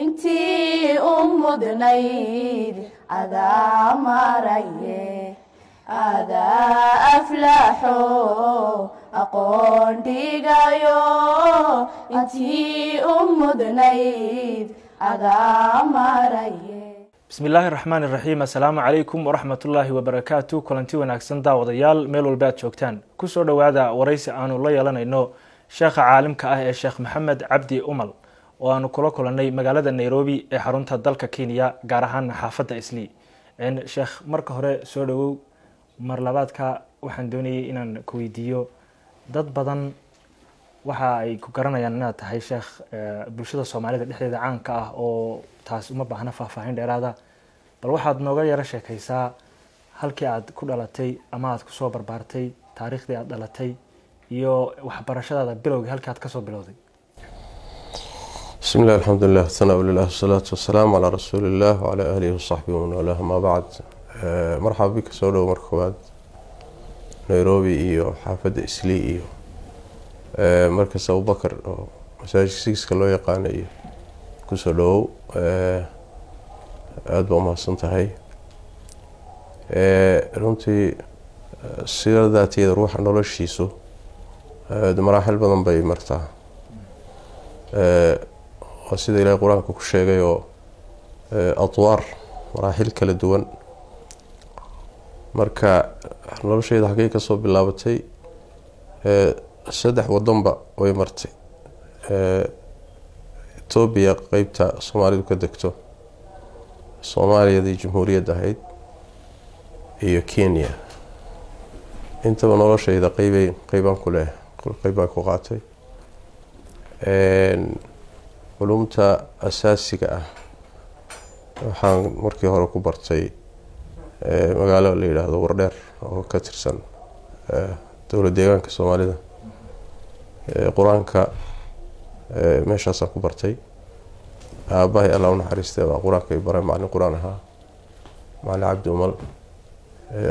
intii u mudnayd adaa maraye adaa aflaxo aqoon dhigayo intii u adaa maraye bismi illaahi raxmaan iraxiim assalaamu calaykum waraxmat ullaahi wabarakaatu kulanti wanaagsan daawadayaal meel walba aad joogtaan ku soo dhowaada waraysi aanu la yeelanayno sheekha caalimka ah ee sheekh maxamed cabdi umal oo aanu kula kulannay magaalada nairobi ee xarunta dalka kenya gaar ahaana xaafadda islii. Sheekh marka hore soo dhowow mar labaadka waxaan doonayay inaan ku weydiiyo dad badan waxa ay ku garanayaan inaad tahay sheekh bulshada soomaalida dhexdeeda caanka ah oo taas uma baahna faahfaahin dheeraada. Bal waxaad nooga yaro sheekaysaa halkii aad ku dhalatay ama aad ku soo barbaartay taariikhdii aad dhalatay iyo waxbarashadaada bilowgii halkii aad ka soo bilowday bismi illah alxamdulilah hanaa lilah wasalaatu wasalaamu calaa rasuuli illah wacalaa aalihi wasaxbihi waman walah amaa bacd marxaba bika soo dhowo marka koowaad. Nairobi iyo xaafadda islii iyo markas abubakar oo masaajidka sigiska loo yaqaana iyo ku soo dhowow aada baa umahadsan tahay. Runtii sida daatiyada ruuxa noloshiisu maraaxil badan bay martaa waa sida ilaahay qur'aanka ku sheegay oo adwaar maraaxil kala duwan. Marka nolosheyda xaggey ka soo bilaabatay saddex wadanba way martay. Etoobiya qeybta soomaalidu ka degto soomaaliyadii jamhuuriyadda ahayd iyo kenya. Intaba nolosheyda qeybay qeybaan ku leh qeybaan ku qaatay culumta asaasiga ah. Waxaan markii hore ku bartay magaalo la yidhaahdo wardheer oo ka tirsan dowla deegaanka soomaalida. Qur'aanka meeshaasaan ku bartay aabahay alla u naxariistay baa qur'aanka baray macalin qur'aan ahaa. Macalin cabdi umal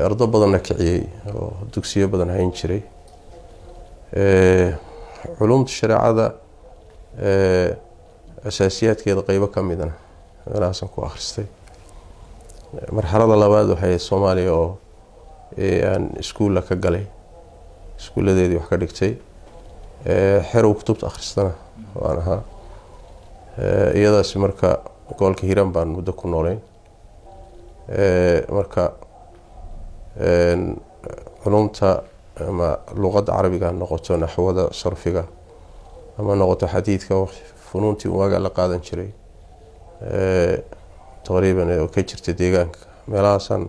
ardo badanna kiciyey oo dugsiyo badan hayn jiray. Culumta shareecada asaasiyaadkeeda qeybo ka midna meelahaasaan ku akhristay marxalada labaad waxay soomaaliya oo aan iskuulla ka galay iskuulladeedii wax ka dhigtay. Xerow kutubta akhristana waan ahaa. Iyadaasi marka gobolka hiiraan baan muddo ku nooleyn marka culumta ama luqadda carabiga noqoto naxwada sarfiga ama noqoto xadiidka funuuntii waagaa la qaadan jiray taqriiban oo ka jirta deegaanka. Meelahaasaan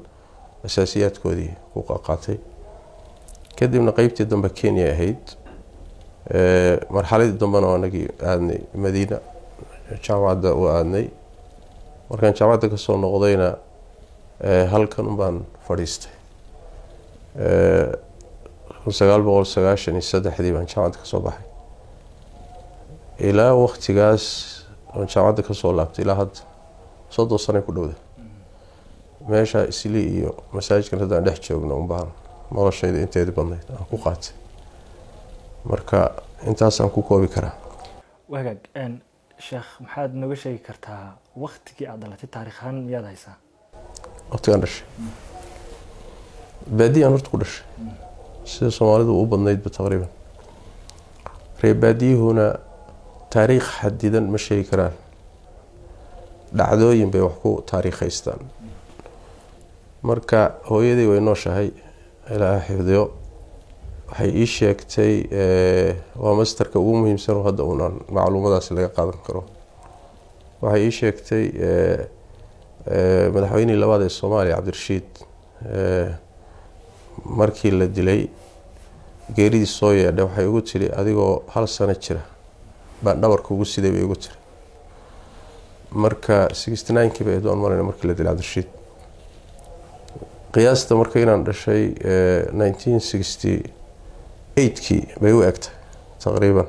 asaasiyaadkoodii ku qaatay. Kadibna qeybtii dambe kenya ahayd marxaladii dambena waa nagii aadnay madiina jaamacadda u aadnay. Markaan jaamacadda ka soo noqdayna halkan baan fadhiistay. Sagaal boqol sagaashan iyo saddexdii baan jaamacadda ka soo baxay ilaa waktigaas oon jaamacadda ka soo laabtay ilaa hadda soddon sanay ku dhowda meesha islii iyo masaajidkan haddaan dhex joogno unbaan noloshayda inteedii badnayd aan ku qaatay. Marka intaasaan ku koobi karaa. Wagaag sheekh maxaad nooga sheegi kartaa waktigii aada dhalatay taarikh ahaan miyaad haysaa? Waqtigaan dhashay. Baadiyaan horta ku dhashay. Sida soomaalidu u badnaydba taqriiban. Ree baadiyuhuna taariikh xadidan ma sheegi karaan. Dhacdooyin bay wax ku taariikhaystaan. Marka hooyadii way nooshahay ilaaha xifdiyo waxay ii sheegtay waa masterka ugu muhiimsan oo hadda uunaan macluumadaasi laga qaadan karo. Waxay ii sheegtay madaxweynihii labaad ee soomaaliya cabdirashiid markii la dilay geeridii soo yeedhay waxay ugu tiri adigoo hal sano jira baan dhabarka ugu siday bay ugu tiri marka sixty ninekii bay doon marayna markii la dilay cabdirashiid qiyaasta marka inaan dhashay nineteen sixty eightkii bay u egtay taqriiban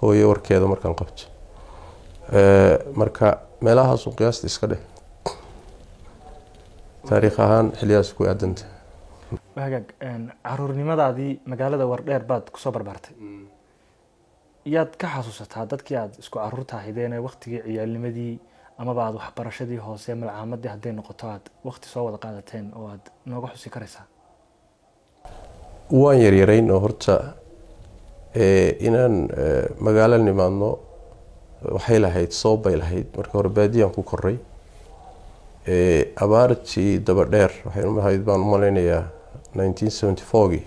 hooye warkeeda markaan qabto. Marka meelahaasu qiyaasta iska dheh. Taariikh ahaan xiliyaas ku aadanta hagaag caruurnimadaadii magaalada wardheer baad ku soo barbaartay yaad ka xasuusataa dadkii aada isku carruurta ahaydeen ee waktigii ciyaalnimadii amaba aada waxbarashadii hoose malcaamadii hadday noqoto aada wakti soo wada qaadateen oo aada nooga xusi karaysaa? Waan yaryarayn oo horta inaan magaalo nimaadno waxay lahayd soob bay lahayd. Marka hore baadiyaan ku koray abaartii daba dheer waxay ahayd baan umalaynayaa nineteen seventy fourgii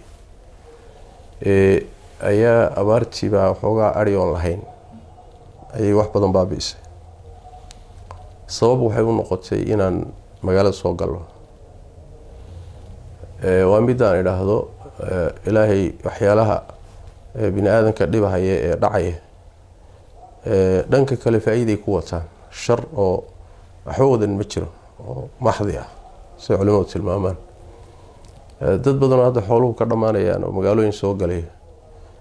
ayaa abaartiibaa waxoogaa ari oon lahayn. Ayay wax badan baabi'isay. Sabab waxay u noqotay inaan magaalada soo galno waa midaan idhaahdo ilaahay waxyaalaha bini aadanka dhibahaya ee dhacaya dhanka kale faa-iiday ku wataan. Shar oo waxba ma jiro oo maxdi ah siay culimadu tilmaamaan. Dad badanoo hadda xooluhu ka dhammaanayaan oo magaalooyin soo galaya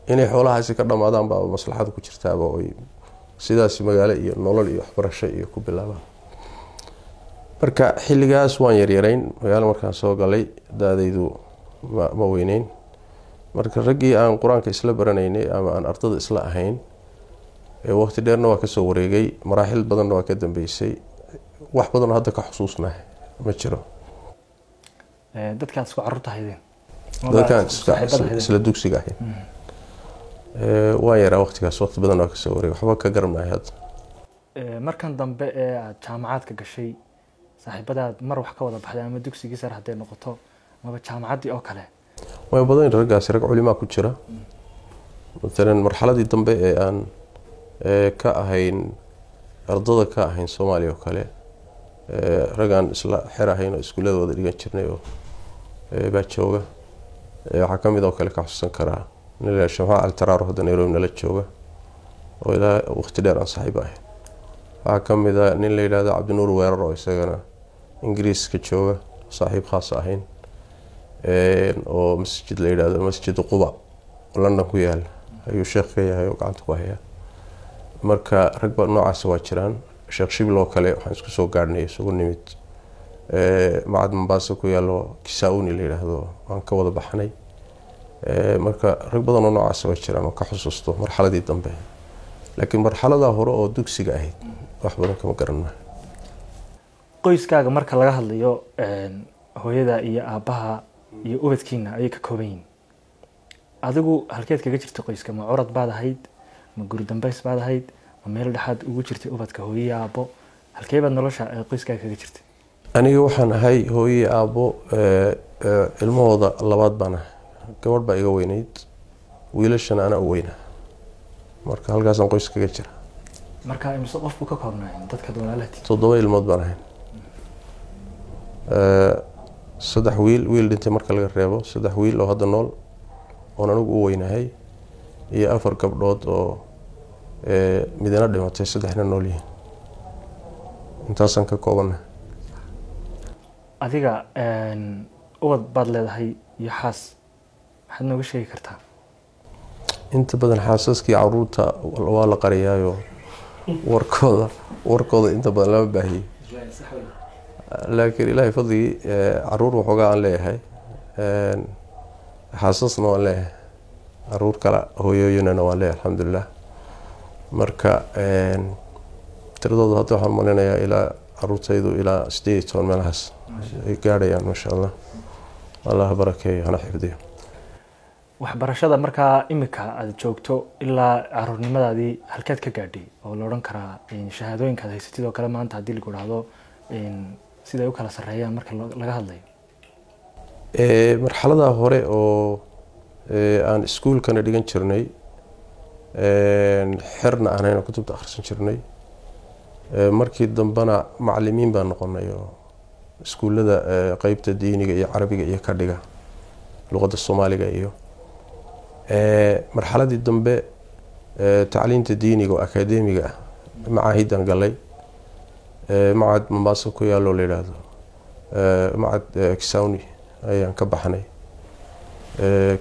inay xoolahaasi ka dhammaadaan baa maslaxada ku jirtaaba oy sidaas magaalo iyo nolol iyo waxbarasho iyo ku bilaabaan. Marka xilligaas waan yaryarayn magaalo markaan soo galay da-daydu ma weyneyn. Marka raggii aan qur'aanka isla baranaynay ama aan ardada isla ahayn waqti dheerna waa ka soo wareegay maraaxil badanna waa ka dambeysay wax badanoo hadda ka xusuusnahay ma jiro. Dadkaan isla dugsiga ahayn waan yaraa waqtigaas waqti badan waa ka soo wareegay waxba ka garanahay hadda markan dambe ee aada jaamacaadka gashay saaxiibadaad mar wax ka wada baxday ama dugsigii sare hadday noqoto amaba jaamacaddii oo kale? Way badan raggaasi rag culimaa ku jira. Matalan marxaladii dambe ee aan ka ahayn ardada ka ahayn soomaaliya oo kale raggaan isla xer ahayn oo iskuullada wada dhigan jirnay oo baa jooga. Waxaa ka mid oo kale ka xusuusan karaa nin la shamaca altaraaro hadda nairobi nala jooga. Oo ilaa waqti dheer aan saaxiib ahayn waxaa ka mid a nin la yidhahdo cabdinuur weerar oo isagana ingiriiska jooga saaxiib khaas ahayn. Oo masjid la yidhahdo masjid quba oo london ku yaalla ayuu sheekh ka yahay oo gacanta ku hayaa marka ragba noocaas waa jiraan. Sheekh shibil oo kale waxaan isku soo gaadhnay isugu nimid. Macad mombaaso ku yaalo kisaa-uni la yidhaahdo waan ka wada baxnay marka rag badan oo noocaas waa jiraan oo ka xusuusto marxaladii dambe. Laakiin marxaladaa hore oo dugsiga ahayd wax badan kama garanaa qoyskaaga marka laga hadlayo hooyada iyo aabbaha iyo ubadkiina ayay ka kooban yihiin adigu halkeed kaga jirta qoyska ma curad baad ahayd ma guri dambeys baad ahayd ma meel dhexaad ugu jirtay ubadka hooyiyi aabbo. Halkee baad nolosha qoyskaaga kaga jirtay? Aniga waxaan ahay hooyii aabbo ilmahooda labaad baan ahay gabadh baa iga weyneyd wiilashana anaa u weynaa marka halkaasaan qoys kaga jira. Marka imise ka dadka toddoba ilmood baan ahayn. Saddex wiil wiil dhintay marka laga reebo saddex wiil oo hadda nool oon anigu u weynahay iyo afar gabdhood oo midina dhimatay saddexna nool yihiin. Intaasaan ka koobanahay adiga ubad baad leedahay iyo xaas maxaad nooga sheegi kartaa. Inta badan xaasaskii carruurta waa la qariyaayo. Warkooda warkooda inta badan lama baahiyey laakiin ilaahay fadligii carruur waxoogaa aan leeyahay. Xaasasna waan leeyahay. Caruur kale hooyooyinana waan leeyahay alxamdulilah marka tiradooda hadda waxaan malinayaa ilaa caruurtaydu ilaa sideed iyo toban meelahaas. Ay gaadhayaan maasha allah. Allah barakeeyo hana xifdiyo waxbarashada markaa imika aada joogto ilaa caruurnimadaadii halkeed ka gaadhay oo la odhan karaa shahaadooyinka ad haysatid oo kale maanta haddii lagu dhahdo siday u kala sarreeyaan marka laga hadlayo. Marxaladaa hore oo aan iskuulkana dhigan jirnay xerna aan hayno kutubta akhrisan jirnay markii dambena macalimiin baan noqonay oo iskuullada qeybta diiniga iyo carabiga iyo ka dhiga luqadda soomaaliga iyo marxaladii dambe tacliinta diiniga oo akadeemiga ah macaahidaan galay. Macad mombaaso ku yaaloo la yidhaahdo macad kisawni ayaan ka baxnay.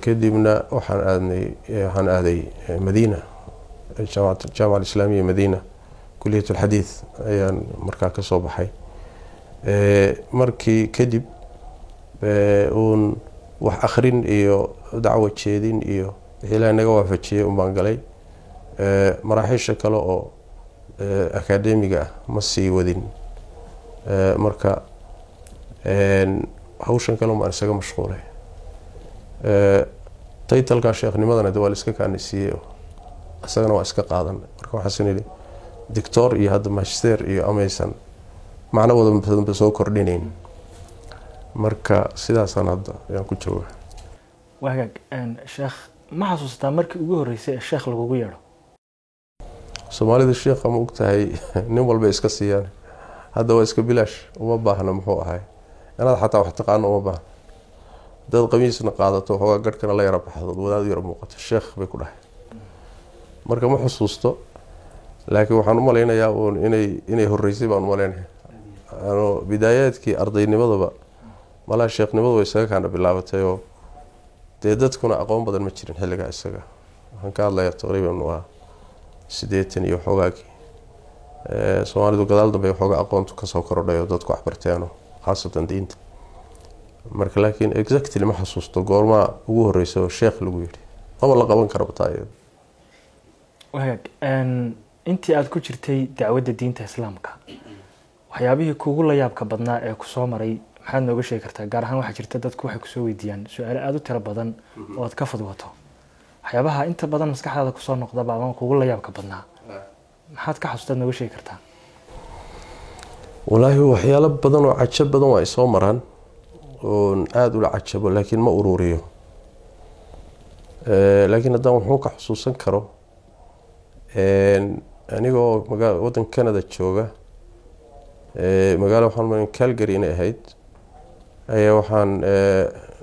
Kadibna waxaan aadnay waxaan aaday madiina jaamaca alislaamiya madiina. Kuliyat alxadiid ayaan markaa ka soo baxay. Markii kadib uun wax akrin iyo dacwo jeedin iyo wixii ilaah naga waafajiyay unbaan galay maraaxiisha kale oo akaademiga ah ma sii wadin. Marka hawshan kale maan isaga mashquulay taytalkan sheekhnimadana de waa la iska kaanisiiyey isagana waa iska qaadan. Marka waxaasan idhi dictor iyo hadda magister iyo amaysan macno wadabadanba soo kordhinayn marka sidaasaan hadda ayaan ku jooga waa hagaag. Sheekh ma xasuusataa markii ugu horreysay ee sheekh lagugu yeedho? Soomaalida sheekha ma og tahay nin walba iska siiyaan. Hadda waa iska bilaash uma baahna muxuu ahay. Inaad xataa wax taqaano uma baahna. Dad qamiisna qaadato waxoogaa garhkana la yara baxdo wadaad yara muuqato. Sheekh bay ku dhahay. Marka ma xusuusto laakiin waxaan u malaynayaa uun inay inay horreysay baan u malaynaya ano bidaayaadkii ardaynimadaba malaha sheekhnimadu isaga kaana bilaabatay oo dee dadkuna aqoon badan ma jirin xilligaa isaga. Waxaan ka hadlayaa taqriiban waa sideetan iyo waxoogaagii soomaalidu gadaal dambe waxoogaa aqoontu ka soo korodhay oo dadku waxbarteeno khaasatan diinta. Marka laakiin exactly ma xasuusto goormaa ugu horeysa oo sheekh lagu yidhi maba la qaban karaba taa iyada wagaag intii aada ku jirtay dacwadda diinta islaamka waxyaabihii kugu la yaabka badnaa ee ku soo maray maxaad nooga sheegi kartaa? Gaar ahaan waxaa jirta dadku waxay ku soo weydiiyaan su'aalo aada u tiro badan oo aad ka fadwato waxyaabaha inta badan maskaxdaada ku soo noqdaba ama kugu la yaabka badnaa maxaad ka xasuustaad nooga sheegi kartaa? Walaahi waxyaalo badan oo cajo badan waa isoo maraan oon aada ula cajabo laakiin ma ururiyo. Laakiin haddaan wuxuu ka xusuusan karo anigoo magaa waddan canada jooga magaalo waxaan marin calgary inay ahayd ayaa waxaan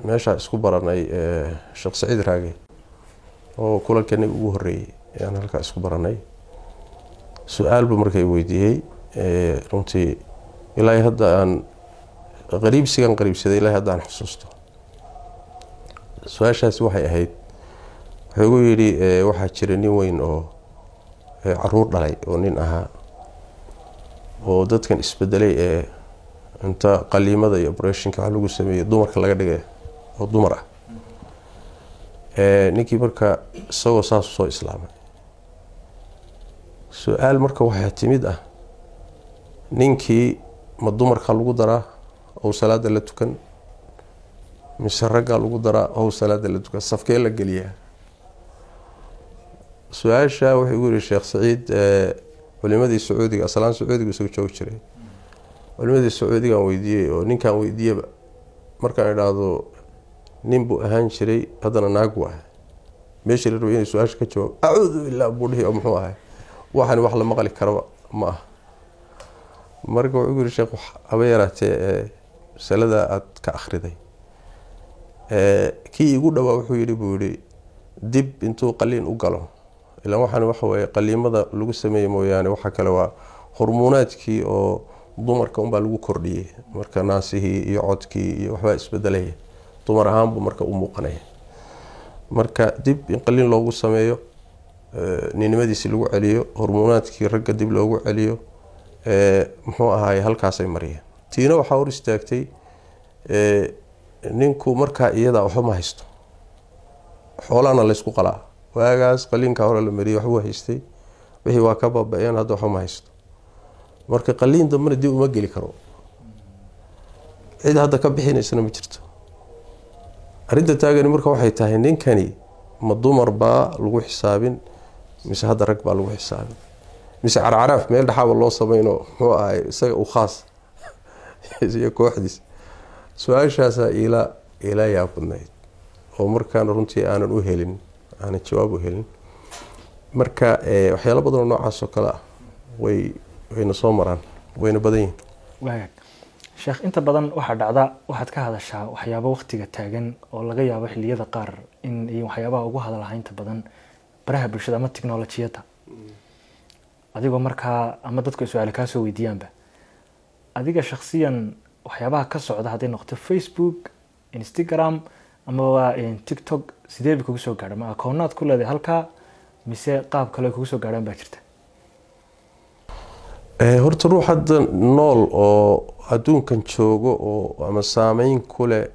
meeshaa isku baranay sheekh saciid raage oo kulankeeni ugu horreeyey ayaan halkaa isku baranay. Su'aalbu markay weydiiyey runtii ilaa hadda aan qariibsigan qariibsaday ilaa hadda aan xusuusto. Su'aashaasi waxay ahayd wuxuu igu yidhi waxaa jira nin weyn oo carruur dhalay oo nin ahaa oo dadkan isbedelay ee inta qaliimada iyo obrethonka wax lagu sameeyey dumarka laga dhigay oo dumar ah. Ninkii marka isagoo saasu soo islaamay. Su'aal marka waxaa timid ah ninkii ma dumarka lagu daraa ou salaada la tukan? Mise raggaa lagu daraa ou salaada la tukan? Safkee la geliyaa? Su'aasha wuxuu igu yihi sheekh saciid culimadii sacuudiga aslaan sacuudiga isagu joogi jiray culimadii sacuudigaan weydiiyey oo ninkaan weydiiyaba markaan idhaahdo nin buu ahaan jiray haddana naag buu ahay meeshii la rabay inay su'aasha ka jawaab acuudu billah buu dhihi oo muxuu ahay waxani wax la maqli karaba ma aha. Marka wuxuu yihi sheekh haba yaraatee masalada aada ka akhriday. Kii igu dhowaa wuxuu yihi buu yihi dib intuu qaliin u galo. Ilaan waxaan waxa weye qaliimada lagu sameeyey mooyaane waxa kale waa hormuunaadkii oo dumarka unbaa lagu kordhiyey marka naasihii iyo codkii iyo waxbaa isbedelaya dumar ahaanbu marka u muuqanaya marka dib in qaliin loogu sameeyo ninimadiisi lagu celiyo hormuunaadkii ragga dib loogu celiyo muxuu ahaay halkaasay mariyeen. Tiina waxaa hor istaagtay ninku markaa iyada waxba ma haysto. Xoolahana laysku qalaa. Waagaas qaliinka hore la mariyay waxbuu haystay. Wixii waa ka baaba-een hadda waxba ma haysto marka qaliin dambena dib uma geli karo. Cid hadda ka bixinaysana ma jirto. Arrinta taagani marka waxay tahay ninkani ma dumar baa lagu xisaabin mise hadda rag baa lagu xisaabin? Mise carcaraaf meel dhexaaba loo sameyno muxuu ahay isaga u khaas iyo kooxdiis su'aashaasaa ila ilaa yaa badnayd. Oo markaan runtii aanan u helin aanan jawaab u helin. Marka waxyaalo badan oo noocaas oo kale ah way wayna soo maraan wayna badan yihiin waagaag sheekh inta badan waxaa dhacda waxaad ka hadashaa waxyaabo waktiga taagan oo laga yaabo xiliyada qaar in waxyaabaha ugu hadalaha inta badan baraha bulshada ama technolojiyadda adigoo markaa ama dadku su'aale kaa soo weydiiyaanba. Adiga shaksiyan waxyaabaha ka socda hadday noqoto facebook instagram amaba tiktok sidee bay kugu soo gaadha ma akoonaad ku leedahay halkaa? Mise qaab kale kugu soo gaadhaan baa jirta horta ruux hadda nool oo adduunkan joogo oo ama saameyn ku leh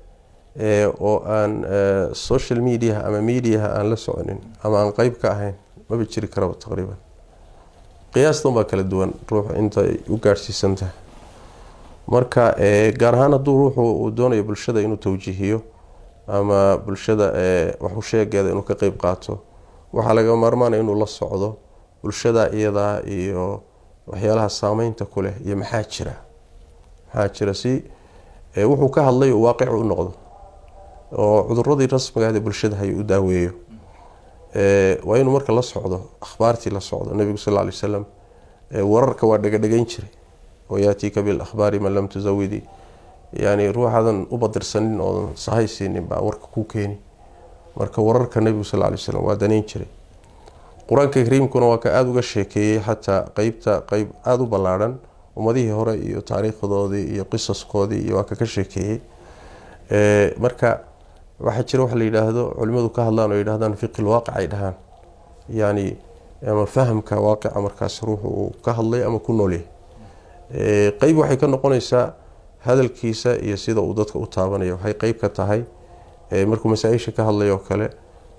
oo aan social mediaha ama mediaha aan la soconin ama aan qeyb ka ahayn maba jiri karaba taqriiban. Qiyaastan baa kala duwan ruuxu intay u gaadhsiisan tahay marka gaar ahaan hadduu ruuxu uu doonayo bulshada inuu tawjiihiyo ama bulshada waxu sheegeeda inuu ka qeyb qaato waxaa laga maarmaanaya inuu la socdo bulshada iyadaa iyo waxyaalaha saameynta ku leh iyo maxaa jira? Maxaa jira si wuxuu ka hadlay waaqic u noqdo oo cuduradii rasmiga ahde bulshada hay u daaweeyo. Waa inuu marka la socdo akhbaartii la socdo nabigu sal ly wasalam wararka waa dhegadhegeyn jiray. Oo yaatiika bilakhbaari man lam tusawidi yani ruuxaadan u badirsanin oodan sahaysiinin baa warka ku keeni. Marka wararka nabigu sal ly wslam waa daneyn jiray qur'aanka kariimkuna waa ka aada uga sheekeeyey xataa qeybta qeyb aada u ballaadhan ummadihii hore iyo taariikhdoodii iyo qisaskoodii iyo waa kaka sheekeeyey. Marka waxaa jira waxa la yidhaahdo culimadu ka hadlaan oo yidhahdaan fiqi lwaaqic ay dhahaan. Yani ama fahamka waaqica markaas ruuxu uu ka hadlay ama ku noolyahay. Qeyb waxay ka noqonaysaa hadalkiisa iyo sida uu dadka u taabanayo waxay qeyb ka tahay markuu masaa-isha ka hadlay oo kale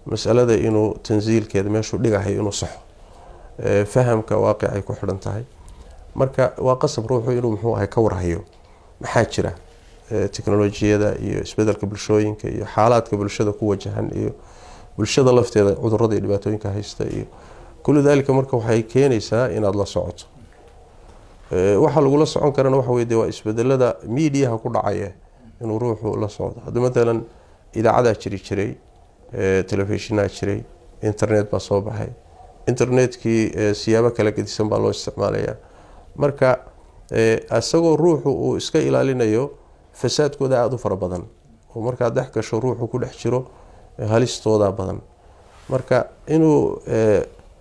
masalada inuu tansiilkeeda meeshuu dhigahay inuu saxo. Fahamka waaqicay ku xidhan tahay. Marka waa qasab ruuxu inuu muxuu ahay ka warhayo. Maxaa jira? Teknolojiyada iyo isbeddelka bulshooyinka iyo xaalaadka bulshada ku wajahan iyo bulshada lafteeda cudurrada iyo dhibaatooyinka haysta iyo kullu dalika marka waxay keenaysaa inaad la socoto. Waxaa lagula socon karana waxa wey de waa isbedelada mediaha ku dhacaya inuu ruuxu la socdo. Hadda matalan idaacadaa jiri jiray telefishinaa jiray internet baa soo baxay. Internetkii siyaabo kala gedisan baa loo isticmaalaya marka isagoo ruuxu uu iska ilaalinayo fasaadkooda aada u fara badan. Oo markaad dhex gasho ruuxu ku dhex jiro halistooda badan. Marka inuu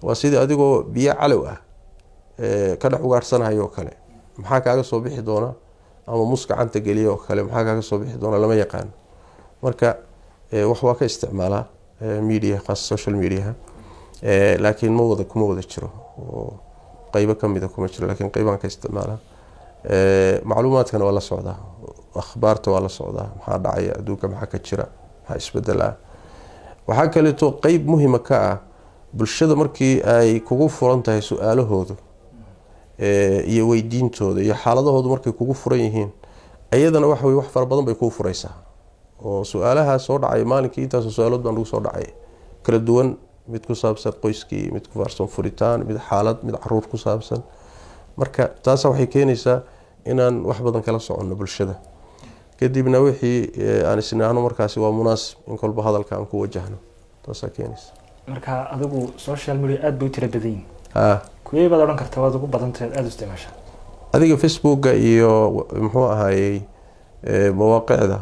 waa sidii adigoo biyo calow ah ka dhex ugaadhsanayo oo kale. Maxaa kaaga soo bixi doona? Ama mus gacanta geliya oo kale maxaa kaaga soo bixi doona? Lama yaqaan. Marka wax waa ka isticmaalaa media khaas social mediaha laakiin ma wada kuma wada jiro. Oo qeybo kamida kuma jiro lakiin qeybaan ka isticmaalaa macluumaadkana waa la socdaa. Akhbaarta waa la socdaa. Maxaa dhacaya? Adduunka maxaa ka jira? Maxaa isbeddel ah waxaa kaleeto qeyb muhima ka ah bulshada markii ay kugu furan tahay su'aalahoodu iyo weydiintooda iyo xaaladahoodu markay kugu furan yihiin iyadana waxa wey wax fara badan bay kuu fureysaa oo su'aalahaa soo dhacay maalinkii intaasoo su'aalood baan ugu soo dhacay. Kala duwan mid ku saabsan qoyskii mid ku saabsan furitaan mid xaalad mid carruur ku saabsan. Marka taasa waxay keenaysaa inaan wax badan kala soconno bulshada. Kadibna wixii aan isnaahno markaasi waa munaasib in kolba hadalka aan ku wajahno. Taasaa keenaysa. Marka adigu social media aada bay u tira badan yihiin ha kuwey baad odhan karta waad ugu badantahay aada u isticmaasha adiga facebooka iyo muxuu ahayey mawaaqicda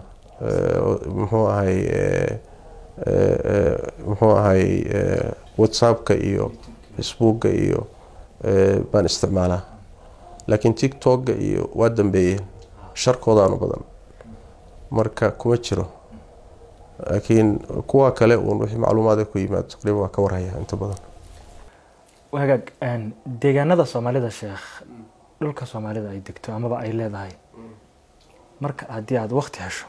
muxuu ahayy muxuu ahayy whatsappka iyo facebooka iyo baan isticmaalaa. Laakiin tiktoka iyo waa dambeeyeen sharkoodaanu badan. Marka kuma jiro. Laakiin kuwa kale uun wixii macluumaada ku yimaado taqriiban waa ka warhaya inta badan. Hagaag deegaanada soomaalida sheekh dhulka soomaalida ay degto amaba ay leedahay. Marka haddii aada wakti hesho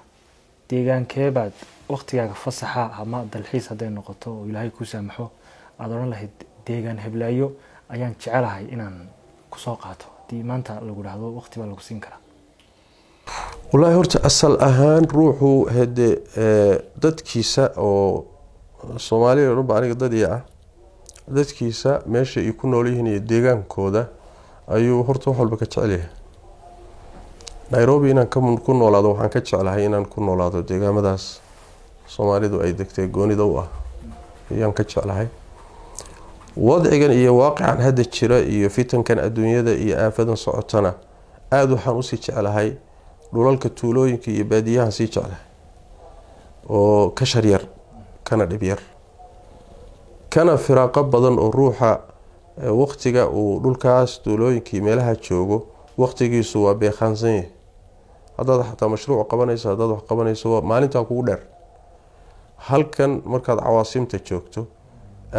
deegaankeebaad waktigaaga fasaxa ama dalxiis hadday noqoto oo ilaahay kuu saamaxo aada odhan lahayd deegaan heblaayo ayaan jecelahay inaan ku soo qaato. Haddii maanta lagu dhahdo wakti baa lagu siin karaa. Wallaahi horta asal ahaan ruuxu hade dadkiisa oo soomaaliya o aniga dadii ah dadkiisa meesha ay ku nool yihiin iyo deegaankooda ayuu horta wax walba ka jecel yahay nairobi inaan ku noolaado waxaan ka jeclahay inaan ku noolaado deegaamadaas. Soomaalidu ay degtay goonida u ah ayaan ka jeclahay. Wadcigan iyo waaqican hadda jira iyo fitankan adduunyada iyo aafadan socotana aada waxaan u sii jeclahay dhulalka tuulooyinka iyo baadiyahan sii jeclahay oo ka sharyar kana dhibyar kana firaaqo badan oo ruuxa waqtiga uu dhulkaas tuulooyinkii meelaha joogo waqtigiisu waa beekhaansan yahay haddaad xataa mashruuc qabanayso haddaad wax qabanayso maalintaa kugu dheer. Halkan markaad cawaasimta joogto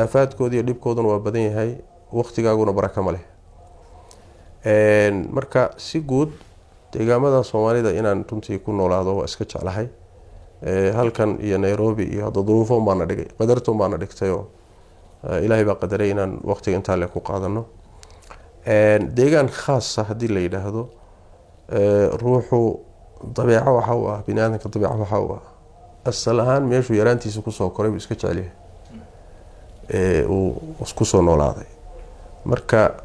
aafaadkooda iyo dhibkooduna waa badan yahay waqtigaaguna baraka ma leh. Marka si guud deegaamada soomaalida inaan runtii ku noolaado waa iska jeclahay. Halkan iyo nairobi iyo hadda duruufo baana dhigay qadarton baana dhigtayoo ilaahay baa qadaray inaan waqtiga intaa le ku qaadano deegaan khaasa haddii la yidhaahdo ruuxu dabeeco waxa u ah bini aadamka dabeeco waxa u ah asal ahaan meeshuu yaraantiisa ku soo koray buu iska jecelyahay uu ku soo noolaaday marka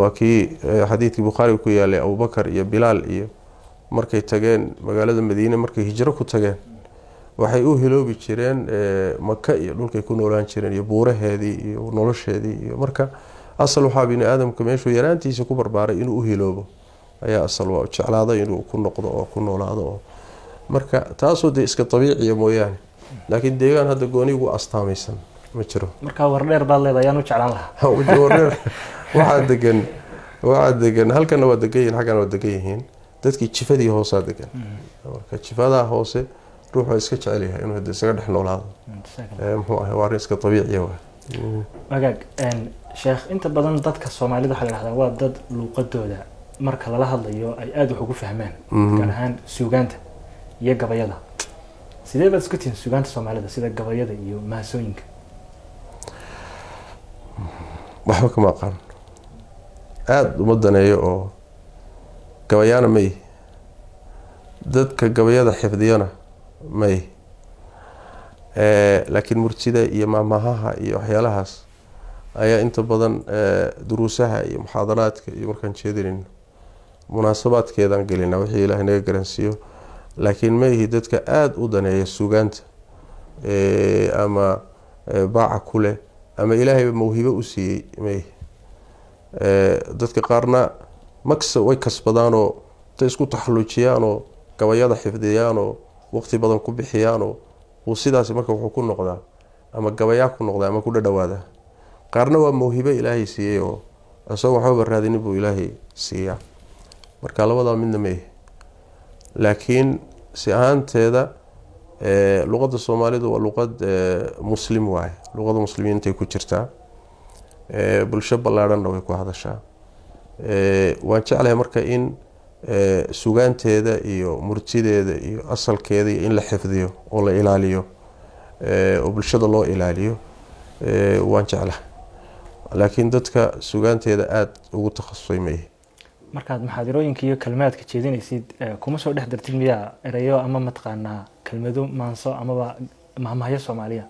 waa kii xadiidkii bukhaariga ku yaalay abubakar iyo bilaal iyo markay tageen magaalada madiine markay hijro ku tageen waxay u hiloobi jireen maka iyo dhulkay ku noolaan jireen iyo buuraheedii iyo nolosheedii iyo marka asal waxaa bini aadamka meeshuu yaraantiisa ku barbaaray inuu u hiloobo ayaa asal waa jeclaaday inuu ku noqdo oo ku noolaado. Oo marka taasoo dee iska dabiiciya mooyaane laakiin deegaan hadda goonigu astaamaysan ma jiro. Markaa wardheer baad leeda ayaan u jeclaan lahaa. Wardheer waxaa degan waxaa degan halkana waa degan yihiin xaggana waa degan yihiin. Dadkii jifadii hoosaa degan marka jifadaa hoose ruux waa iska jecel yahay inuu isaga dhex noolaado. Muxuu ahay waa arrin iska dabiiciya waa. Wagaag sheekh inta badan dadka soomaalida waxaa la dhahdaa waa dad luuqadooda marka lala hadlayo ay aada wax ugu fahmaan gaar ahaan suugaanta iyo gabayada. Sidee baad isku tihiin suugaanta soomaalida sida gabayada iyo mahasooyinka waxba kama aqaan. Aada uma daneeyo oo gabayaana ma ihi dadka gabayada xifdiyana ma ihi laakiin murtida iyo maamahaha iyo waxyaalahaas ayaa inta badan duruusaha iyo muxaadaraadka iyo markaan jeedinayno munaasabaadkeedaan gelina wixii ilaahay naga garansiiyo. Laakiin ma ihi dadka aada u daneeya suugaanta ama baaca ku leh ama ilaahayba mawhibo u siiyey ma ihi dadka qaarna maksa way kasbadaanoo intay isku taxalluujiyaanoo gabayada xifdiyaanoo waqti badan ku bixiyaanoo uu sidaas marka wuxuu ku noqdaa ama gabayaa ku noqdaa ama ku dhadhawaadaa. Qaarna waa mawhibo ilaahay siiyey oo isagoo waxbaba raadinin buu ilaahay siiyaa marka labadaa midna ma ihi laakiin si ahaanteeda luqadda soomaalidu waa luqad muslim waaye. Luqada muslimiintay ku jirtaa. Bulsho ballaadhanna way ku hadashaa. Waan jeclahay marka in sugaanteeda iyo murtideeda iyo asalkeeda iyo in la xifdiyo oo la ilaaliyo oo bulshada loo ilaaliyo waan jeclahay. Laakiin dadka sugaanteeda aada ugu takhasusay ma ihi markaad maxaadirooyinka iyo kelmaadka jeedinaysid kuma soo dhex dartid miyaa erayo ama mataqaanaa kelmado maanso amaba mahmahyo soomaaliya?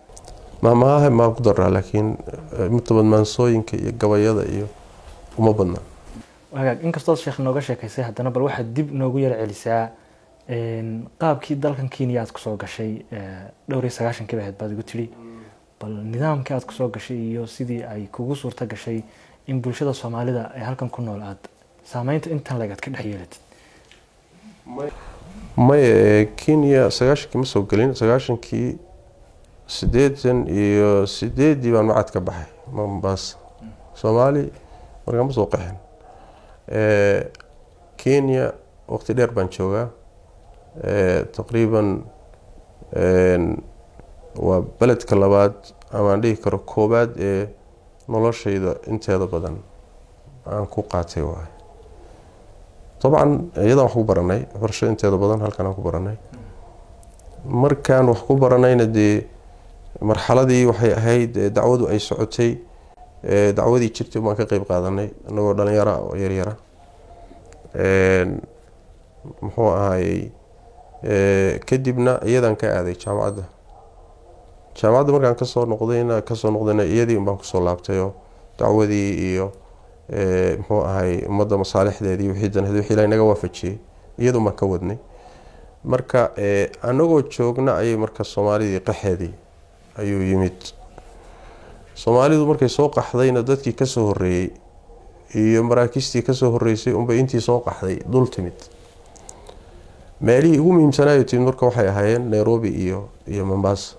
Mahmahaha maa ku daraa laakiin midtabad maansooyinka iyo gabayada iyo uma badna. Wagaag inkastood sheekh nooga sheekaysay haddana bal waxaad dib noogu yar celisaa qaabkii dalkan kenya aad ku soo gashay dhowr iyo sagaashankii baad igu tidhi bal nidaamkii aad ku soo gashay iyo sidii ay kugu suurto gashay in bulshada soomaalida ee halkan ku nool aad saameynta intan leeg aad ka dhex yeelatid maya kenya sagaashankii ma soo gelin sagaashankii sideetan iyo sideedii baan macad ka baxay mombasa soomaali markaa ma soo qaxin kenya waqti dheer baan joogaa. Taqriiban waa beledka labaad amaan dhihi karo koobaad ee noloshayda inteeda badan aan ku qaatay waay dabcan iyadaan wax ku baranay waxbarashada inteeda badan halkan aan ku baranay markaan wax ku baranayna dee marxaladii waxay ahayd dacwadu ay socotay dacwadii jirtay baan ka qeyb qaadanay inagoo dhalinyara oo yaryara muxuu ahaayey kadibna iyadaan ka aaday jaamacadda jaamacadda markaan ka soo noqdayna ka soo noqdayna iyadii unbaan ku soo laabtayoo dacwadii iyo muxuu ahay ummadda masaalixdeedii wixii danheed wixii ilahay naga waafajiyey iyadun baan ka wadnay marka anagoo joogna ayay marka soomaalidii qaxeedii ayuu yimid. Soomaalidu markay soo qaxdayna dadkii ka soo horeeyey iyo maraakiistii ka soo horeysay unbay intii soo qaxday dul timid. Meelihii ugu muhiimsanaayo timid marka waxay ahaayeen nairobi iyo iyo mombasa.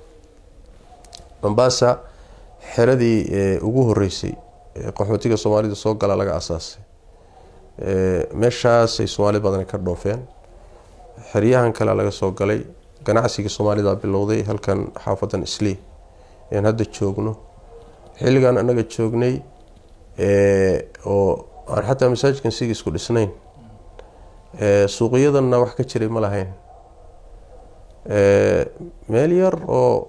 Mombasa xeradii ugu horeysay qaxootiga soomaalida soo gala laga asaasay meeshaasay soomaali badani ka dhoofeen. Xeryahan kale laga soo galay. Ganacsigii soomaalida bilowday halkan xaafadan islii. Aan hadda joogno. Xilligan anaga joognay oo aan xataa masaajidkan sigi isku dhisnayn. Suuqyadanna wax ka jiray ma lahayn. Meel yar oo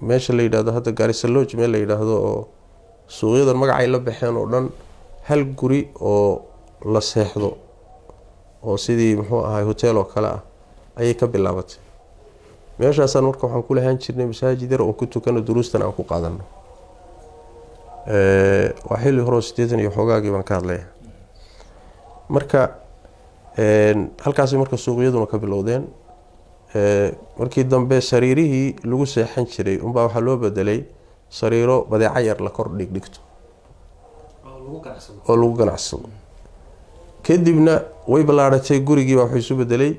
meesha la yidhahdo hadda gaarisaloj meel la yidhaahdo oo suuqyadan magacay la baxeen oo dhan hal guri oo la seexdo oo sidii muxuu ahay hotel oo kale ah ayay ka bilaabatay. Meeshaasaan marka waxaan ku lahaan jirnay masaajid yar oo ku tukano duruustan aan ku qaadano waa xilli horeo sideetan iyo xoogaagii baan ka hadlaya marka halkaasay marka suuqyaduna ka bilowdeen markii dambe sariirihii lagu seexan jiray unbaa waxaa loo bedelay sariiro badeeco yar la kor dhigdhigto. Oo lagu ganacsado kadibna way ballaaratay gurigiibaa wuxuu isu bedelay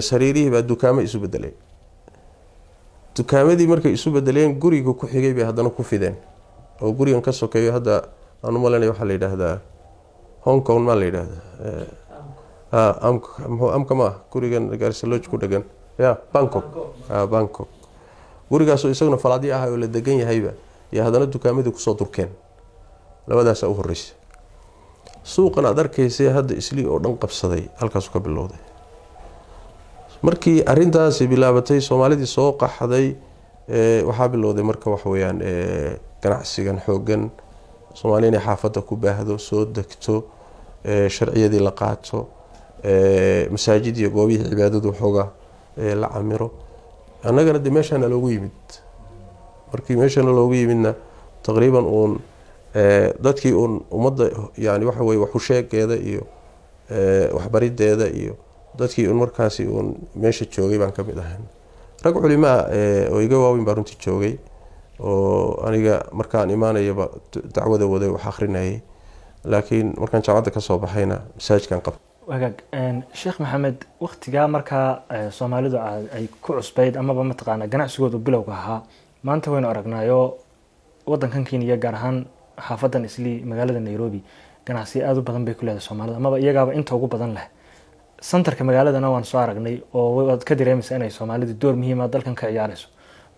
sariirihiibaa dukaamo isu bedelay dukaamadii markay isu bedeleen guriga ku xigay bay haddana ku fideen. Oo gurigan ka sokeeyo hadda aan u malanaya waxaa la yidhaahdaa hong kong maa la yidhaahdaa amk amka ma ah? Gurigan gaarsaloj ku dhegan ya bangkok. Bangkok gurigaasoo isaguna falaadyo ah oo la degan yahayba iyo haddana dukaamadii ku soo durkeen labadaasa u horeysa suuqan aada arkaysay hadda islii oo dhan qabsaday halkaasu ka bilowday. Markii arintaasi bilaabatay soomaalidii soo qaxday waxaa bilowday marka waxaweyaan ganacsigan xoogan soomaali inay xaafadda ku baahdo soo degto sharciyadii la qaato masaajid iyo goobihii cibaadadu xooga la camiro annagana de meeshaana loogu yimid. Markii meeshana loogu yimidna taqriiban uun dadkii uun ummadda yani waxa weye waxusheegeeda iyo waxbarideeda iyo dadkii un markaasi uun meesha joogay baan ka mid ahay rag culimaa oo iga waaweyn baa runtii joogay oo aniga markaan imaanayaba dacwada waday wax akrinayay laakiin markaan jaamacadda ka soo baxayna masaajidkan qab wagaag. Sheekh maxamed waktigaa markaa soomaalidu ay ku cusbayd amaba mataqaana ganacsigoodu bilowga ahaa. Maanta waynu aragnaayo wadankan kenya gaar ahaan xaafadan islii magaalada nairobi. Ganacsiyo aada u badan bay ku leedahay soomaalida. Amaba iyagaaba inta ugu badan leh. Santarka magaaladana waan soo aragnay oo waad ka dareemaysa inay soomaalidu door muhiima dalkan ka ciyaarayso.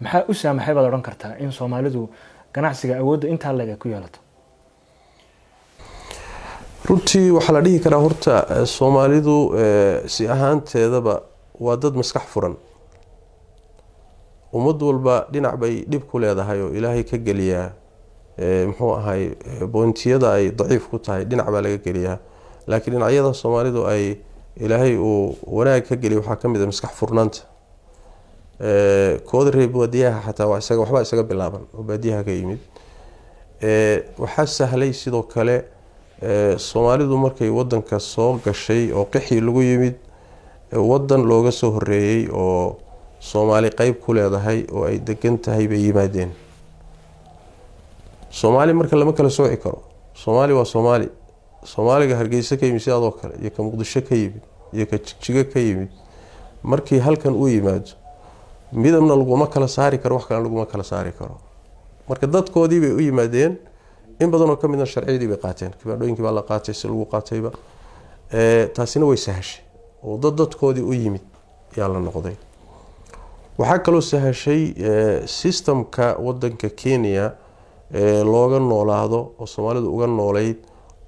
Maxaa u saamaxay baad odhan kartaa in soomaalidu ganacsiga awoodda intaa leeg ay ku yeelato runtii waxaa la dhihi karaa horta soomaalidu si ahaanteedaba waa dad maskax furan. Ummad walba dhinac bay dhib ku leedahay oo ilaahay ka geliyaa muxuu ahay boontiyada ay daciif ku tahay dhinac baa laga geliyaa. Laakiin dhinacyada soomaalidu ay ilaahay uu wanaag ka geliya waxaa ka mid a maskax furnaanta. Kooda reer baadiyaha xataa waxbaa isaga bilaaban oo baadiyaha ka yimid. Waxaa sahlay sidoo kale soomaalidu markay wadanka soo gashay oo qixii lagu yimid wadan looga soo horeeyey oo soomaali qeyb ku leedahay oo ay degan tahay bay yimaadeen. Soomaali marka lama kala sooci karo. Soomaali waa soomaali. Soomaaliga hargeysa ka yimid sidaadoo kale iyo ka muqdisho ka yimid iyo ka jigjigo ka yimid. Markii halkan uu yimaado midabna laguma kala saari karo wax kale laguma kala saari karo. Marka dadkoodii bay u yimaadeen in badanoo ka midna sharciyadii bay qaateen. Kibaadhooyinkii baa la qaatay si lagu qaatayba. Taasina way sahashay. Oo dad dadkoodii u yimid yaa la noqday. Waxaa kaloo sahashay sistamka wadanka kenya looga noolaado oo soomaalidu uga nooleyd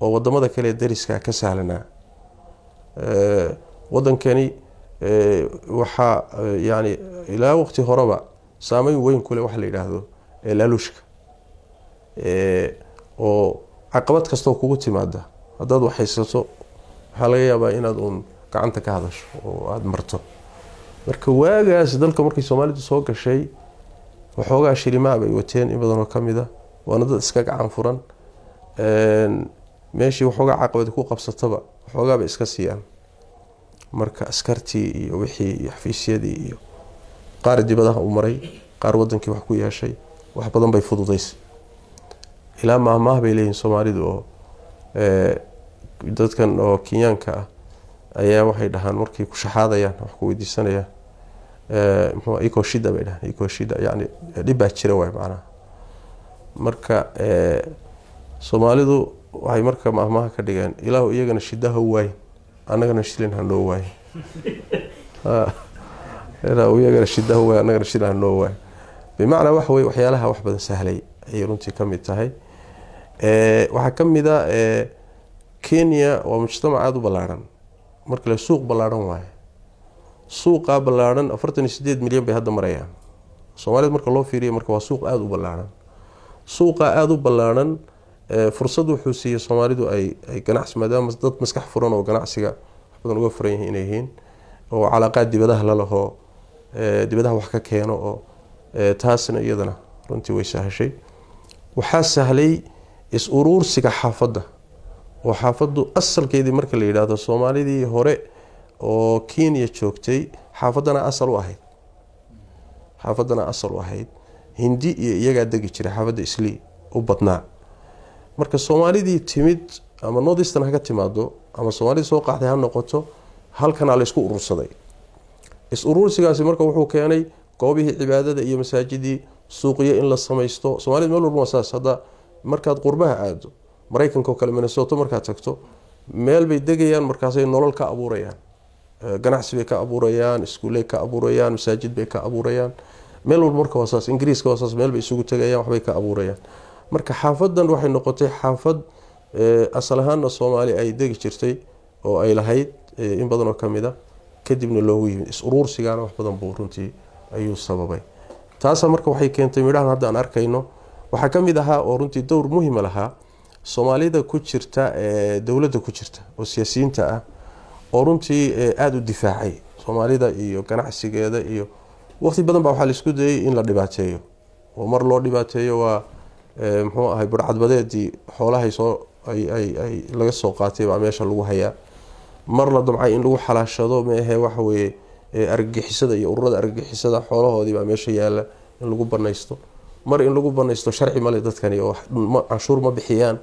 oo waddamada kale dariska ka sahlanaa wadankani waxaa yani ilaa waqti horeba saameyn weyn kuleh waxa la yidhaahdo laaluushka caqabad kastoo kugu timaada haddaad waxhaysato waxaa laga yaabaa inaad uun gacanta ka hadasho oo aada marto. Marka waagaas dalka markay soomaalidu soo gashay waxoogaa shilimaa bay wateen in badanoo ka mid a. Waana dad iska gacan furan. Meeshii waxoogaa caqabadi ku qabsataba waxoogaabay iska siiyaan. Marka askartii iyo wixii iyo xafiisyadii iyo qaar dibadaha u maray qaar wadankii wax ku yeeshay wax badan bay fududaysay ilaa maahmaah bay leeyihiin soomaalidu oo dadkan oo kenyaanka ah ayaa waxay dhahaan markay ku shaxaadayaan wax ku weydiisanayaan ecoshida bay dhahaan ecoshida yani dhib baa jira waay macnaha. Marka soomaalidu waxay marka maahmaha ka dhigeen ilaahu iyagana shida ha waayin annagana shilin hanoo waayin. Ilaahu iyagana shida ha waayin annagana shilin hanoo waayin. Bimacnaa waxa weye waxyaalaha wax badan sahlay ayay runtii ka mid tahay waxaa ka mid a kenya waa mujtamac aada u ballaarhan marka le suuq ballaarhan waaye suuqaa ballaarhan afartan iyo sideed milyan bay hadda marayaan. Soomaalida marka loo fiiriya marka waa suuq aada u ballaaran. Suuqa aada u ballaaran fursad wuxuu siiyey soomaalidu ay ay ganacsi maadaama dad maskax furan oo ganacsiga badan uga furan yihiin inay yihiin oo calaaqaad dibadaha la lahoo dibadaha wax ka keeno oo taasna iyadana runtii way sahashay. Waxaa sahlay is-uruursiga xaafadda. Oo xaafaddu asalkeedii marka la yidhaahdo soomaalidii hore oo kenya joogtay xaafaddana asal u ahayd. Xaafaddana asal u ahayd. Hindi iyo iyagaa degi jiray xaafadda islii u badnaa. Marka soomaalidii timid ama northeastern ha ka timaado ama soomaalidii soo qaxday ha noqoto halkanaa la isku urursaday. Is-uruursigaasi marka wuxuu keenay goobihii cibaadada iyo masaajidii suuqyo in la samaysto. Soomaalida meel walba saas hadda markaad qurbaha aado maraykanka oo kale minnesoto markaad tagto meel bay degayaan markaasay nolol ka abuurayaan. Ganacsi bay ka abuurayaan iskuuley ka abuurayaan masaajid bay ka abuurayaan. Meel walba marka waa saas ingiriiska waa saas meel bay isugu tegayaan waxbay ka abuurayaan. Marka xaafadan waxay noqotay xaafad asal ahaana soomaali ay degi jirtay oo ay lahayd in badan oo ka mid kadibna loogu yimid is-uruursigana wax badan buu runtii ayuu sababay. Taasa marka waxay keentay midhahan hadda aan arkayno waxaa ka mid ahaa oo runtii dowr muhima lahaa soomaalida ku jirta dowladda ku jirta oo siyaasiyiinta ah oo runtii aada u difaacay soomaalida iyo ganacsigeeda iyo waqti badan baa waxaa la isku dayay in la dhibaateeyo. Oo mar loo dhibaateeyo waa muxuu ahay burcadbadeedii xoolahay soo ay laga soo qaatay baa meesha lagu hayaa. Mar la damcay in lagu xalaashado maahe waxaweye argagixisada iyo ururada argagixisada xoolahoodii baa meesha yaalla in lagu banaysto mar in lagu banaysto sharci male dadkani oo canshuur ma bixiyaan.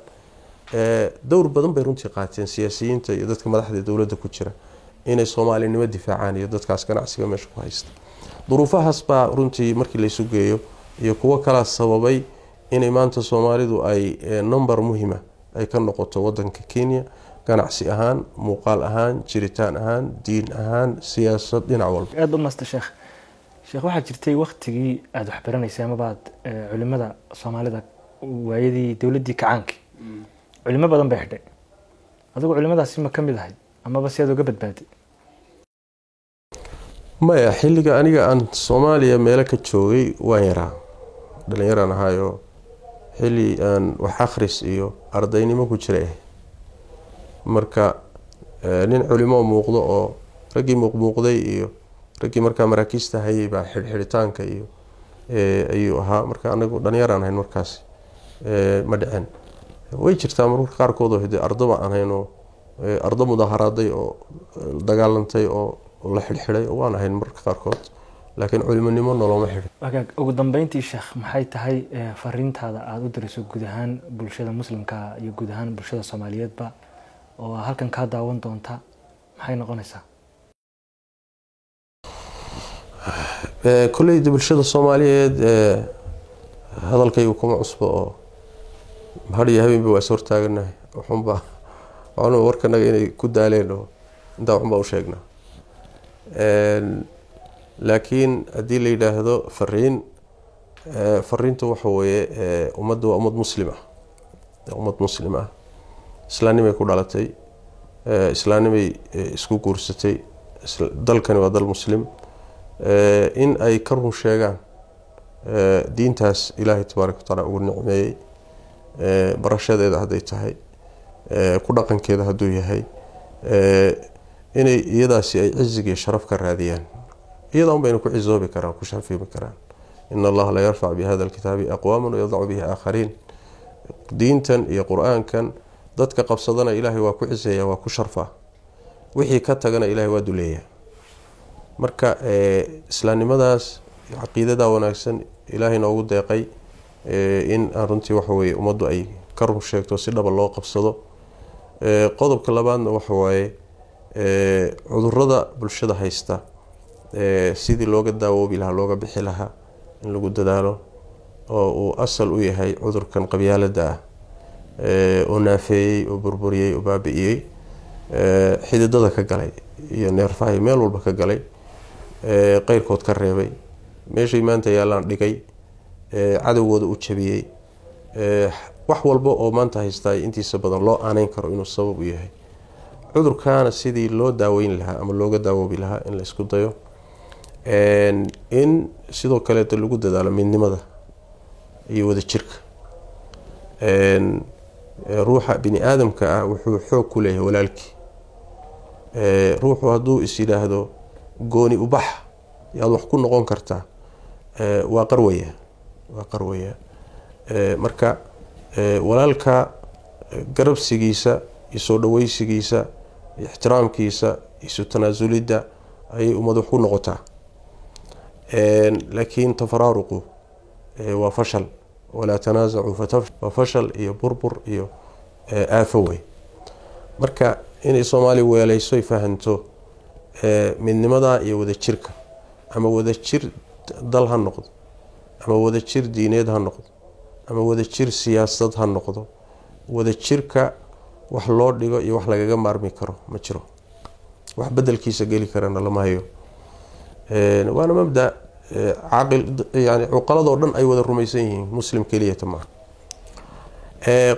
Dowr badan bay runtii qaateen siyaasiyiinta iyo dadka madaxda dowladda ku jira. Inay soomaalinimo difaacaan iyo dadkaas ganacsiga meesha ku haysta. Duruufahaas baa runtii markii laysu geeyo iyo kuwo kalaa sababay inay maanta soomaalidu ay number muhima ay ka noqoto wadanka kenya. Ganacsi ahaan muuqaal ahaan jiritaan ahaan diin ahaan siyaasad dhinac walba. Aada u maasta sheekh sheekh waxaa jirtay waktigii aada wax baranaysay amabaad culimada soomaalida waayadii dowladdii kacaankii culimo badan bay xidhay. Adigu culimadaasi ma ka mid ahayd amaba si aad uga badbaaday maya xilliga aniga aan soomaaliya meelo ka joogay waan yaraa. Dhalinyaraan ahaayo xilli aan wax akhris iyo ardaynimo ku jiray ah marka nin culimo muuqdo oo raggii muuqmuuqday iyo raggii markaa maraakiista hayay baa xidhxidhitaanka iyo ayuu ahaa. Marka anagu dhalinyaraan ahayn markaas ma dhicen way jirtaa mararka qaarkood de ardaba aan haynoo ardo mudaharaaday oo dagaalantay oo la xidhxidhay waan ahayn mararka qaarkood. Laakiin culimonimo noloma xidhin wagaag ugu dambeyntii sheekh maxay tahay fariintaada aada u diriso guud ahaan bulshada muslimka iyo guud ahaan bulshada soomaaliyeedba? Oo halkan kaa daawan doonta maxay noqonaysaa koleyda bulshada soomaaliyeed hadalkaygu kuma cusbo oo hadhiyo habeenba waa is hortaaganahay waxunbaa waxunba warkanaga inay ku daaleen oo intaa waxunbaa u sheegnaa. Laakiin haddii la yidhaahdo fariin fariintu waxa weeye ummadda waa ummad muslim ah. Ummad muslim ah. Islaannimay ku dhalatay islaannimay isku guursatay. Dalkani waa dal muslim in ay ka run sheegaan diintaas ilaahay tabaaraka wataala ugu nicmeeyey. Barashadeeda hadday tahay ku dhaqankeeda hadduu yahay inay iyadaasi ay cizig iyo sharaf ka raadiyaan. Iyada un ku cizoobi karaan ku sharfimi karaan. In allaha la yarfac bi hada alkitaabi aqwaaman wayadacu bihi aakhariin. Diintan iyo qur'aankan dadka qabsadana ilaahay waa ku ciseeya waa ku sharfa wixii ka tagana ilaahay waa duleeya marka islaamnimadaas caqiidada wanaagsan ilaahay noogu deeqay in aan runtii waxaweye ummaddu ay ka run sheegto si dhaba loo qabsado. Qodobka labaadna waxawaaye cudurrada bulshada haysta. Sidii looga daawoobi lahaa looga bixi lahaa in lagu dadaalo oo uu asal u yahay cudurkan qabyaalada ah. Oo naafeeyey oo burburiyey oo baabi'iyey. Xididada ka galay iyo neerfahay meel walba ka galay qeyrkood ka reebay. Meeshay maanta yaallaan dhigay cadowgooda u jabiyey wax walba oo maanta haystaay intiisa badan loo aaneyn karo inuu sabab u yahay. Cudurkaana sidii loo daaweyn lahaa ama looga daawoobi lahaa in la isku dayo in sidoo kaleeto lagu dadaalo midnimada iyo wadajirka ruuxa bini aadamka ah wuxuu xoog ku leeyahay walaalkii. Ruuxu hadduu is yidhaahdo gooni ubax yaad wax ku noqon kartaa. Waa qarwaya waa qarwaya marka walaalka garabsigiisa iyo soo dhaweysigiisa ixtiraamkiisa isu tanaasulidda ayay ummad wax ku noqotaa. Laakiin tafaraaruqu waa fashal. Walaa tanaasacuu fatafsh waa fashal iyo burbur iyo aafo wey marka inay soomaaliya weeleysoy fahanto midnimada iyo wadajirka. Ama wadajir dal ha noqdo. Ama wadajir diineed ha noqdo. Ama wadajir siyaasad ha noqdo. Wadajirka wax loo dhigo iyo wax lagaga maarmi karo ma jiro. Wax bedelkiisa geli karana lama hayo. Waana mabda yani cuqaladoo dhan ay wada rumaysan yihiin muslim keliyata maaha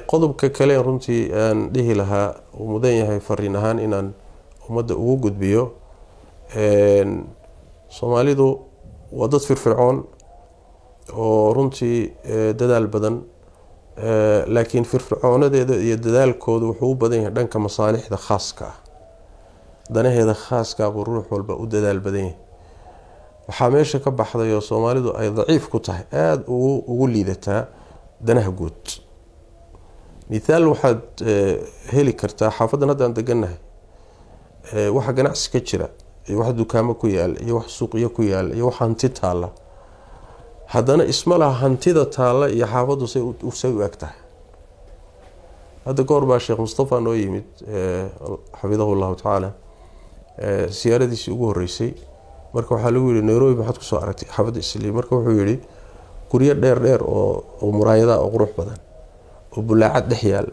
qodobka kale runtii aan dhihi lahaa uu mudan yahay fariin ahaan inaan ummadda ugu gudbiyo soomaalidu waa dad firfircoon oo runtii dadaal badan laakiin firfircoonadeeda iyo dadaalkooda wuxuu u badan yahay dhanka masaalixda khaaska ah. Danaheeda khaaska buu ruux walba u dadaal badan yahay. Waxaa meesha ka baxday oo soomaalidu ay daciif ku tahay aada ugu liidataa danaha guud. Mithaal waxaad heli kartaa xaafadan haddaan degannahay waxa ganacsi ka jira iyo wax dukaamo ku yaalla iyo wax suuqyo ku yaalla iyo wax hanti taalla. Haddana isma hantida taalla iyo xaafaddu say u eg hadda goor baa sheekh mustafa noo yimid xafidahu llahu tacaala siyaaradiisii ugu horeysay marka waxaa lagu yihi nairobi maxaad ku soo aragtay? Xaafadda isliim marka wuxuu yihi guryo dheer dheer oo oo muraayada oo qurux badan oo bulaacad dhex yaal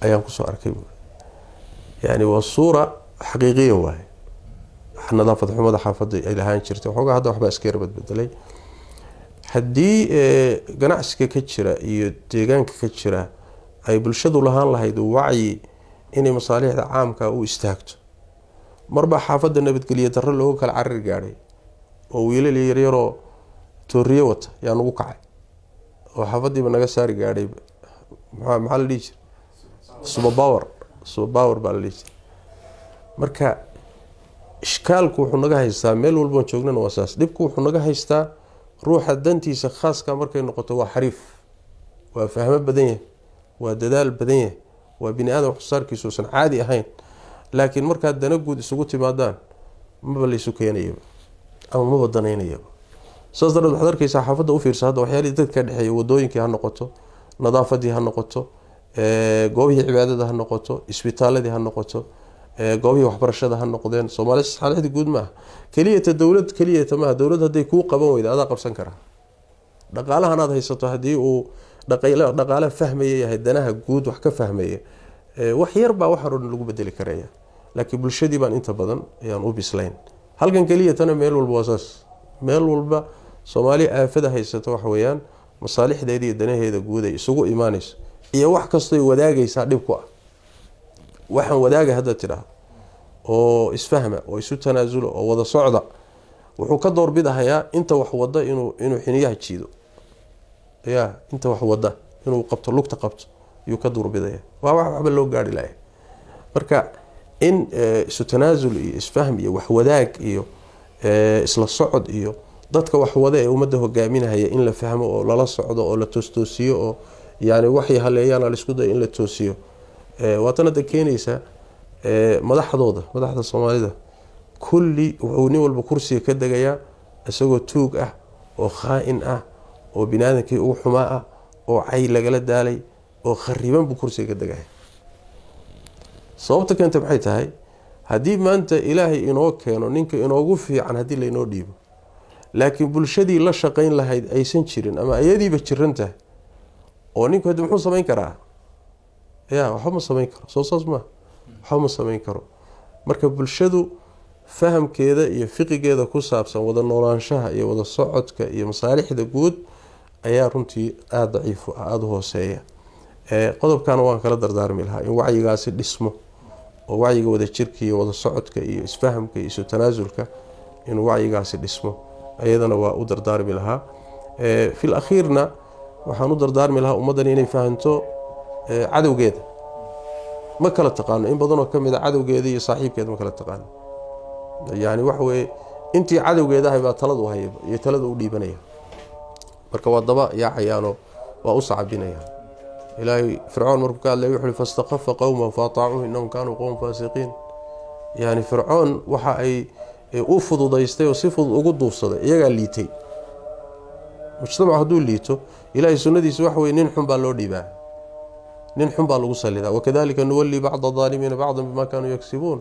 ayaan ku soo arkay. Yani waa suura xaqiiqiya waaye nadaafad xumada xaafadda ay lahaan jirtay waxoogaa hadda waxbaa iska badbedelay haddii ganacsiga ka jira iyo deegaanka ka jira ay bulshadu lahaan lahayd wacyi inay masaalixda caamka u istaagto marbaa xaafadda nabadgelyo darro looga kala carir gaadhay oo wiilal yaryaroo tooriye wata yaa nagu kacay. Oo xaafadiiba naga saari gaadhay maxaa la dhihi jira subapower subapower baa la dhihi jira marka ishkaalku wuxuu naga haystaa meel walboon joognana waa saas. Dhibku wuxuu naga haystaa ruuxa dantiisa khaaska markay noqoto waa xariif waa fahmo badan yahay waa dadaal badan yahay waa bini aadam waxsaarkiisa uusan caadi ahayn. Laakiin markaad dana guud isugu timaadaan maba laysu keenayaba ama maba danaynayaba. Saas darteed waxaad arkeysaa xaafadda u fiirsa hadda waxyaalihii dadka dhexeeya wadooyinkii ha noqoto nadaafadii ha noqoto goobihii cibaadada ha noqoto isbitaaladii ha noqoto goobihii waxbarashada ha noqdeen. Soomaali saalixda guud maaha. Keliyata dowlad keliyata maaha. Dowlad hadday kuu qaban weyda adaa qabsan karaa dhaqaalahan aad haysato haddii uu dhaqaale fahmaya yahay danaha guud wax ka fahmaya wax yar baa waxaan o lagu bedeli karaya. Laakiin bulshadii baan inta badan ayaan u bislayn. Halkan keliyatana meel walba saas. Meel walba soomaali aafada haysata waxa weeyaan masaalixdeeda iyo danaheeda guud ay isugu imaanayso. Iyo wax kastoy wadaagaysaa dhib ku ah waxaan wadaaga hadda tidhaah oo isfahma oo isu tanaasulo oo wada socda wuxuu ka doorbidahayaa inta wax wada inuu inuu xiniyaha jiido. Ya inta wax wada inuu qabto lugta qabto ayuu ka doorbidaya waa wax waxba loo gaari lahay. Marka in isu tanaasul iyo isfahm iyo waxwadaag iyo isla socod iyo dadka waxwada ee ummadda hogaaminahaya in la fahmo oo lala socdo oo la toostoosiyo oo yani waxay haleeyaana la isku dayo in la toosiyo waatan hadda keenaysa madaxdooda madaxda soomaalida kulli wuxuu nin walba kursiga ka degayaa isagoo tuug ah oo khaa-in ah oo bini aadamkii ugu xumaa ah oo cay lagala daalay oo khariban buu kursiga ka degaya. Sababta keenta maxay tahay? Haddii maanta ilaahay inoo keeno ninka inoogu fiican haddii laynoo dhiibo. Laakiin bulshadii la shaqayn lahayd aysan jirin ama ayadiiba jiran tahay. Oo ninku haddi muxuu samayn karaa ya waxba ma samayn karo. Soo saas maa waxba ma samayn karo. Marka bulshadu fahamkeeda iyo fiqigeeda ku saabsan wada noolaanshaha iyo wada socodka iyo masaalixda guud ayaa runtii aada daciif ah aada u hooseeya. Qodobkana waan kala dardaarmi lahaa in wacyigaasi dhismo oo wacyiga wada jirka iyo wada socodka iyo isfahamka iyo isu tanaasulka inuu wacyigaasi dhismo. Iyadana waa u dardaarmi lahaa. Fi lakhiirna waxaan u dardaarmi lahaa ummaddan inay fahanto cadowgeeda. Ma kala taqaano? In badanoo ka mid a cadowgeeda iyo saaxiibkeeda ma kala taqaano. Yani waxa weeye intii cadowgeeda ahay baa taladu haya iyo talada u dhiibanaya marka waa daba yaacayaanoo waa u sacabinayaan. Ilaahay fircoon markuu ka hadlay wuxuui fastaqafa qowman faataacuuhu innahum kaanuu qowman faasiqiin. Yani fircoon waxa ay u fududaystay oo si fudud ugu duufsaday iyagaa liitay. Mujtamac hadduu liito ilaahay sunnadiisa waxa weye nin xun baa loo dhiibaa nin xun baa lagu salidaa wakadalika nuwalii bacda aalimiina bacdan bima kaanuu yagsibuun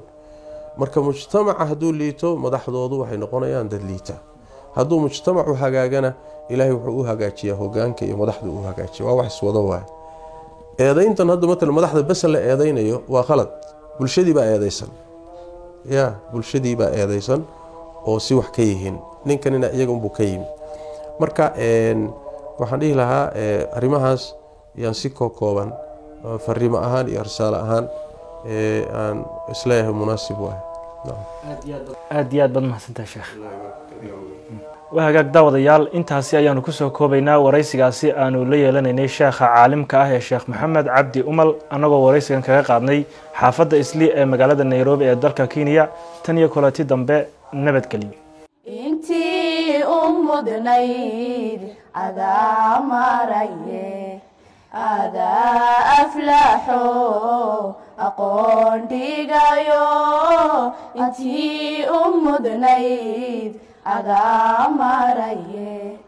marka mujtamaca hadduu liito madaxdoodu waxay noqonayaan dad liita. Hadduu mujtamacu hagaagana ilaahay wuxuu u hagaajiyaa hogaanka iyo madaxdu u hagaajiya waa wax iswado waay. Eedayntan hadda matala madaxda besen la eedaynayo waa khalad. Bulshadii baa eedaysan. Ya bulshadii baa eedaysan oo si wax ka yihiin. Ninkanina iyaga unbuu ka yimi. Marka waxaan dhihi lahaa arrimahaas yaan si kokooban fariimo ahaan iyo risaalo ahaan aan is leeyahay munaasib waay. Aada iyo aad baad mahadsantahay sheekh. Waa hagaag daawadayaal intaasi ayaanu ku soo koobaynaa waraysigaasi aanu la yeelanaynay sheekha caalimka ah ee sheekh maxamed cabdi umal annagoo waraysigan kaga qaadnay xaafadda isli ee magaalada nairobi ee dalka kenya tan iyo kulanti dambe nabadgelyo intii u mudnayd adaa maraye adaa aflaxo aqoon dhigayo intii u mudnayd adaa maraye